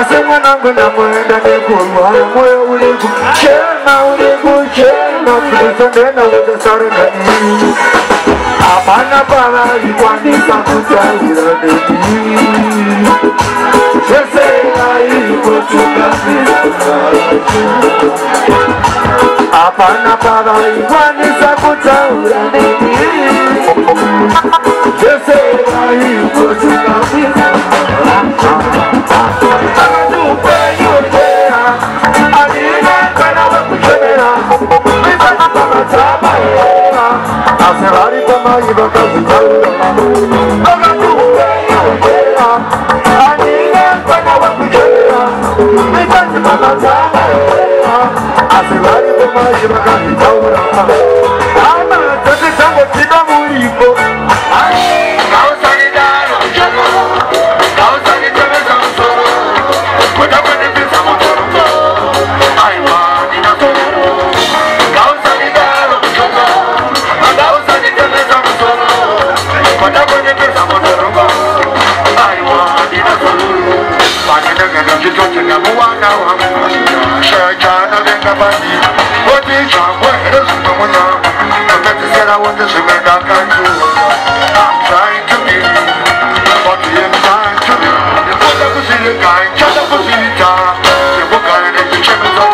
ase mwanangu namwenda nekulwa moyo uli kuchema uli kuchema kulisondena udasarengani apana pavaikwanisa kutahira neni seseaikotukamisona apana I'm gonna wahi kutu pavaikwanisa kutaura neni seseaikotukamisona I want to see my dark I'm trying to be what the end trying to be. You put up a silly guy, shut up a silly. You on it, you check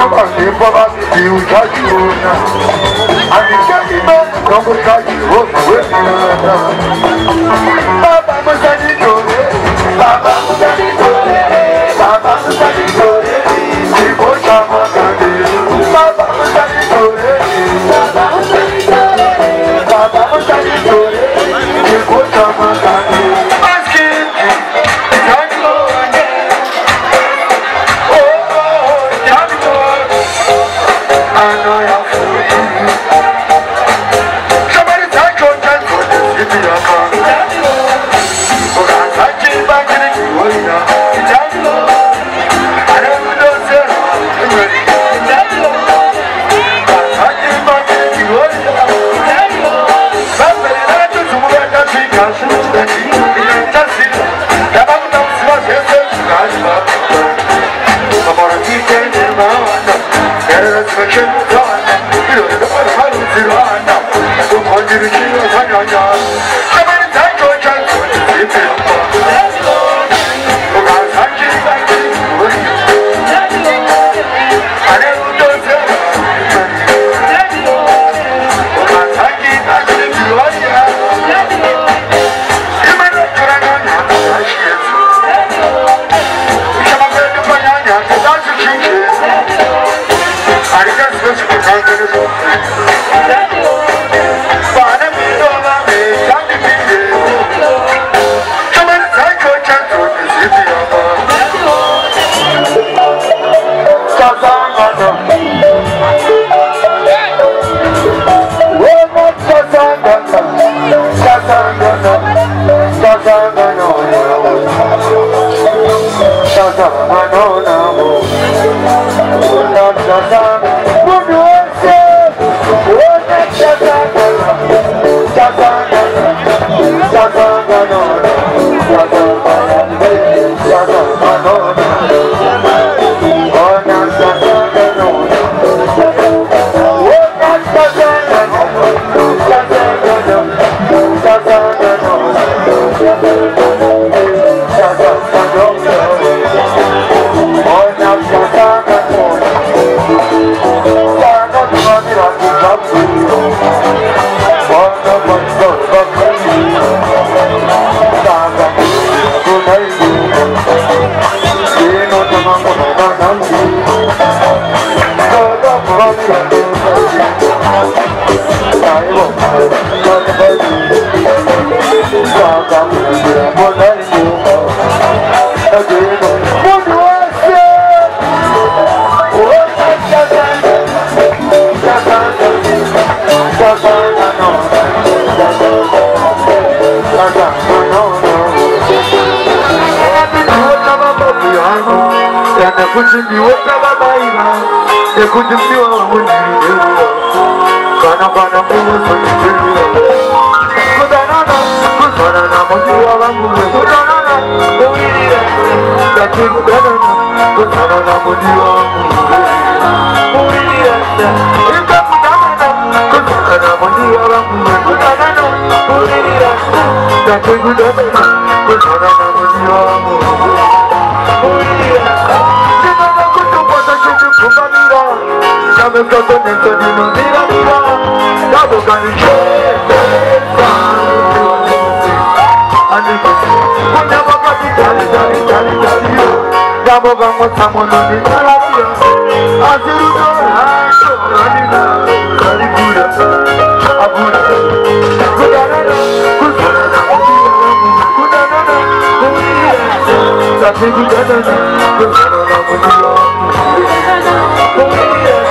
kama se bọ́lá ti ń jáde òòyà. Àníkẹ́ ibẹ̀ lọ́mọ jáde òòyà wẹ́ẹ̀mí rẹ̀ náà. Bàbá mo ṣe ní ìdòwé, bàbá mo ṣe ní. Você continua unido Kana kana muso nikiwa Kudanana Kudanana mojiwa wangu Kudanana Kudanana Kati kudanana Kudanana mojiwa wangu Kudanana Kudanana mojiwa wangu Kudanana Kudanana Kati kudanana Kudanana mojiwa wangu Yaboga mutamu nuni talabiya Asiru dora Kalina Kaligura Abura Kudanana Kudanana Kudanana Kudanana Kudanana Kudanana